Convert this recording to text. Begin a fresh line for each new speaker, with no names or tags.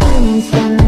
Understand